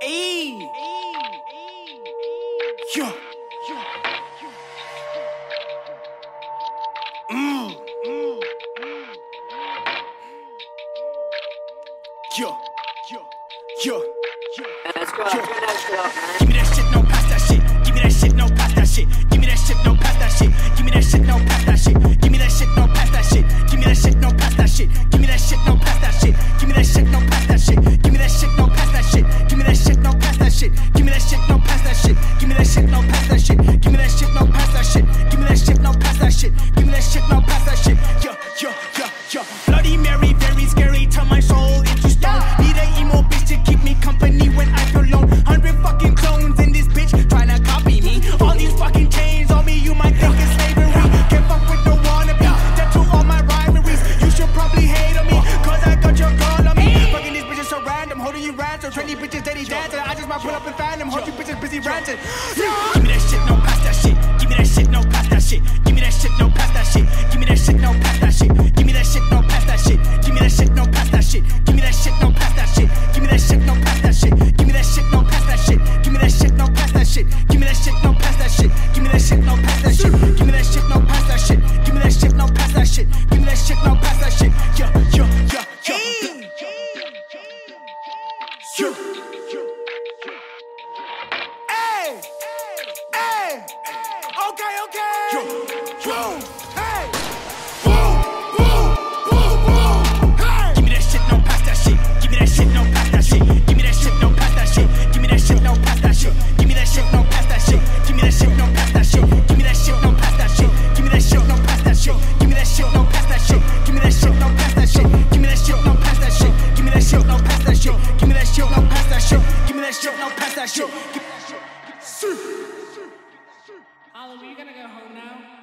Hey. Yeah. Mm. Mm. Yeah. Yeah. Yeah. Let's go. Yeah. Let's go. Give me that shit, no pass that shit. that shit, no trendy bitches, daddy dancing. I just might pull up and find them. Hope you bitches busy ranting. Yeah. that shit. Now pass that shit. Holla, are you gonna go home now?